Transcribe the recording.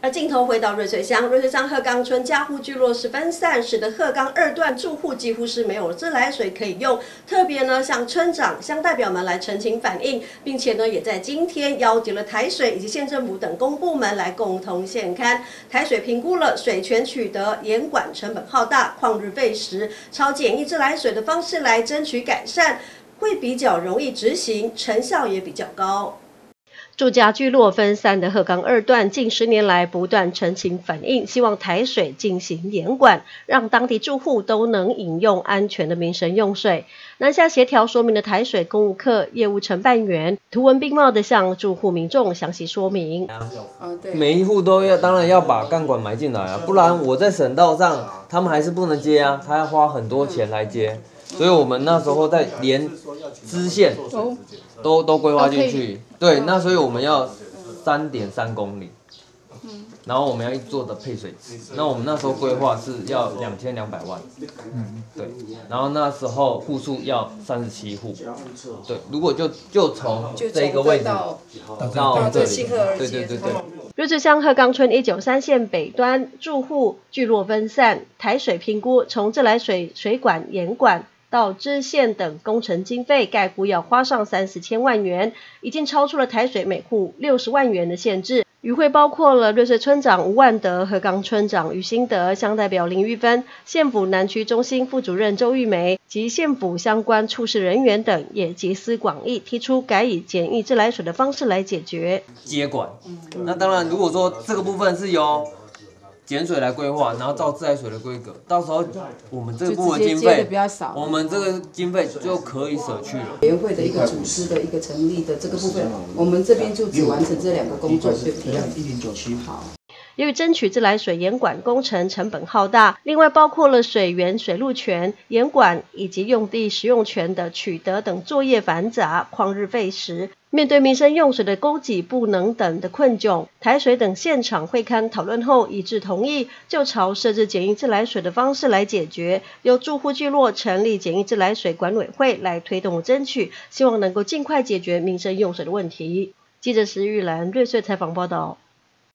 而镜头回到瑞穗乡，瑞穗乡鹤冈村家户聚落十分散，使得鹤冈二段住户几乎是没有自来水可以用。特别呢，向村长、乡代表们来陈情反映，并且呢，也在今天邀集了台水以及县政府等公部门来共同现刊。台水评估了水权取得、严管成本浩大、旷日费时，超简易自来水的方式来争取改善，会比较容易执行，成效也比较高。住家聚落分散的鹤冈二段，近十年来不断澄清反映，希望台水进行严管，让当地住户都能饮用安全的民生用水。南下协调说明的台水公务课业务承办员，图文并茂的向住户民众详细说明。每一户都要，当然要把钢管埋进来啊，不然我在省道上，他们还是不能接啊，他要花很多钱来接。所以我们那时候在连支线都都规划进去，对，那所以我们要三点三公里，然后我们要一座的配水池，那我们那时候规划是要两千两百万，嗯，对，然后那时候户数要三十七户，对，如果就就从这一个位置到这里，对对对对。瑞穗乡鹤冈村一九三线北端住户聚落分散，台水评估从自来水水管严管。到支线等工程经费，概估要花上三四千万元，已经超出了台水每户六十万元的限制。与会包括了瑞穗村长吴万德、和冈村长于新德、乡代表林玉芬、县府南区中心副主任周玉梅及县府相关处事人员等，也集思广益，提出改以简易自来水的方式来解决接管。那当然，如果说这个部分是由减水来规划，然后照自来水的规格，到时候我们这个部分经费，我们这个经费就可以舍去了。委员会的一个组织的一个成立的这个部分，我们这边就只完成这两个工作，对不对？一零九七好。由于争取自来水严管工程成本浩大，另外包括了水源、水路权、严管以及用地使用权的取得等作业繁杂、旷日费时，面对民生用水的供给不能等的困窘，台水等现场会刊讨论后一致同意，就朝设置简易自来水的方式来解决，由住户聚落成立简易自来水管委会来推动争取，希望能够尽快解决民生用水的问题。记者石玉兰瑞穗采访报道。